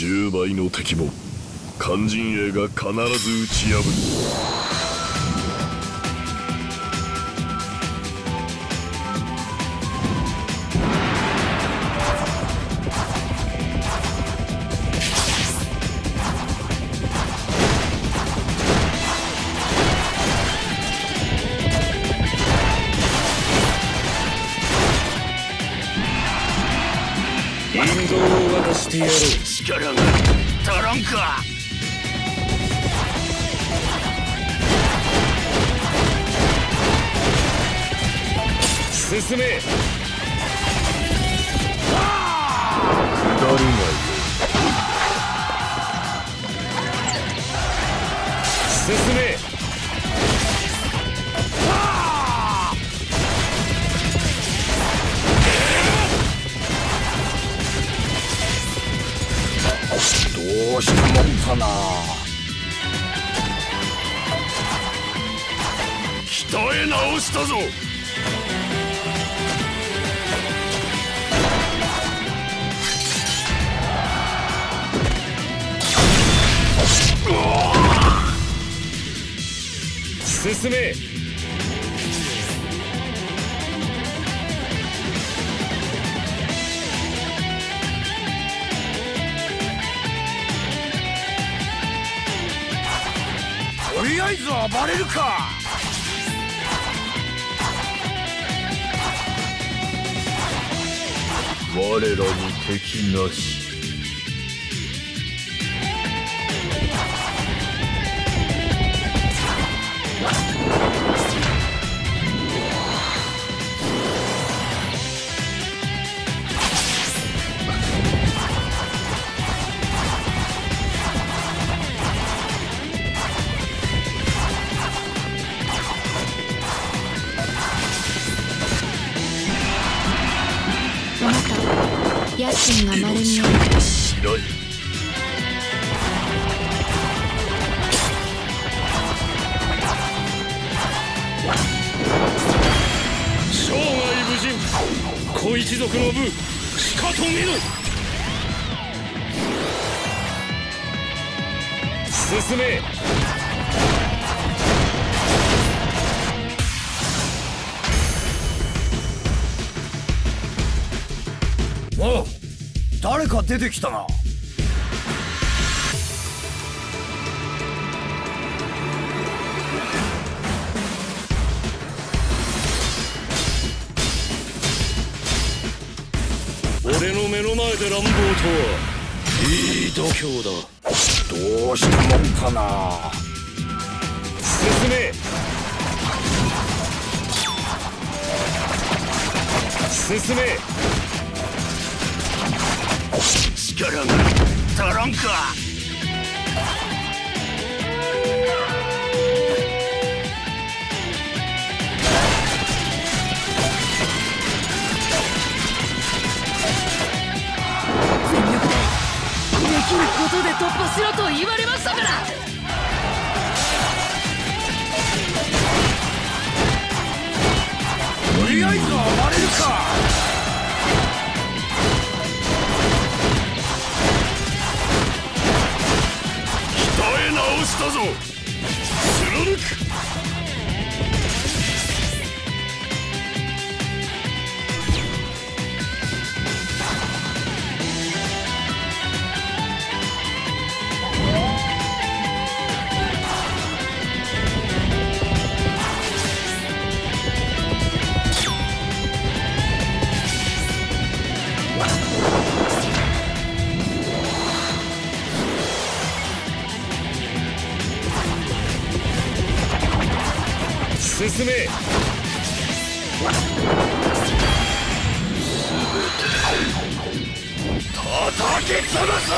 10倍の敵も肝心鋭が必ず打ち破る。力が足らんか。進め。下るなよ進めかな。鍛え直したぞ。進めりあえず暴れるか。我らに敵なし。野心が丸にある白い。生涯無人小一族の部しかと見ぬ進めおう誰か出てきたな。俺の目の前で乱暴とは。いい度胸だ。どうしたもんかな。進め。進め力が足らんか。全力でできることで突破しろと言われましたから。とりあえず暴れるか。直進め。叩き潰す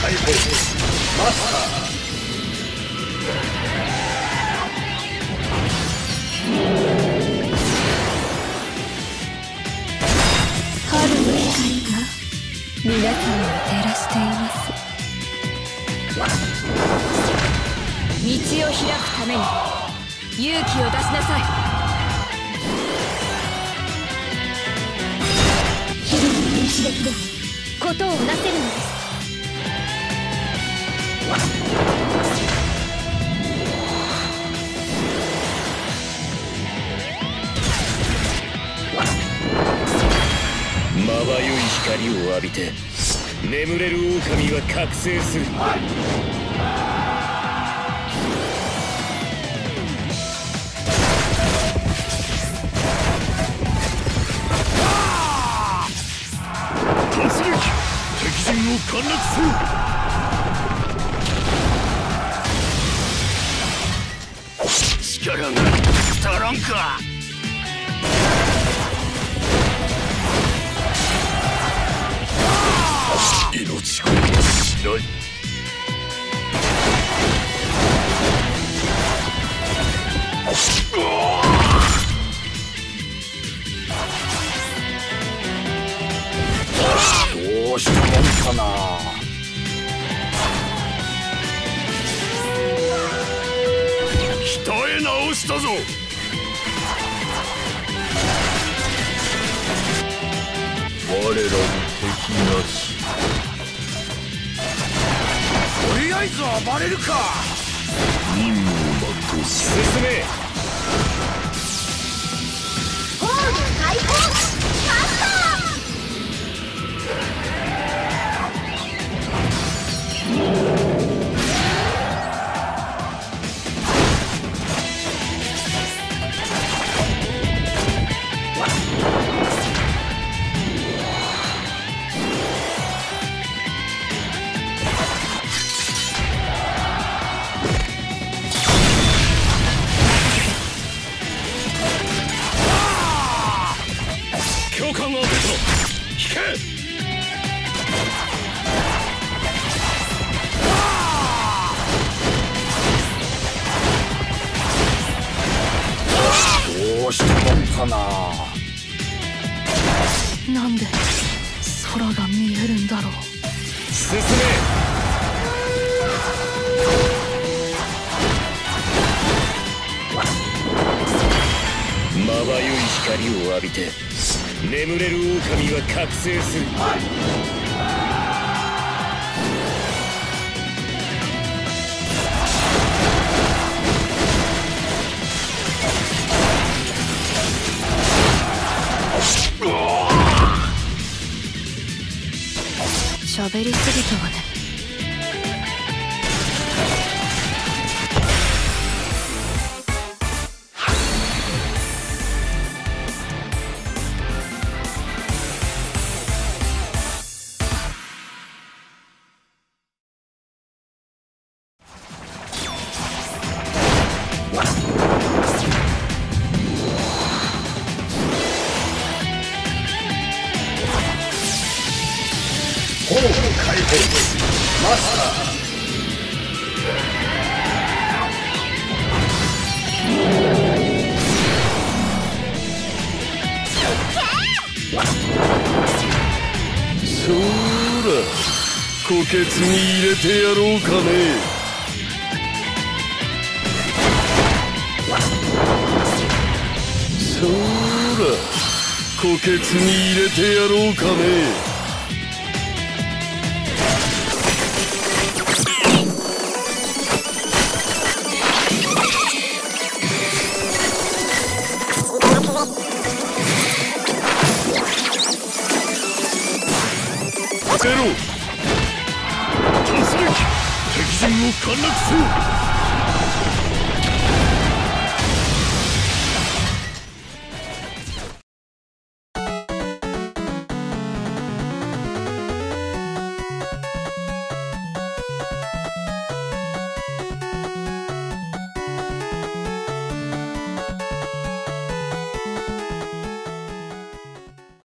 解放マスター。皆さんを照らしています。道を開くために勇気を出しなさい。日々の一撃で事をなせるのです。ゆい光を浴びて眠れる狼は覚醒する。突撃！敵陣を陥落せようしたもんかな。鍛え直したぞ。我らに敵なし。とりあえず暴れるか。任務を全うす進め。ホーム開放た引けどうしたもんかな。なんで空が見えるんだろう。進め。まばゆい光を浴びて眠れる狼は覚醒する。喋りすぎたわね。ホーム開放マスターそーら虎穴に入れてやろうかね。そーら虎穴に入れてやろうかね。ゼロ突撃。敵陣を陥落せよ。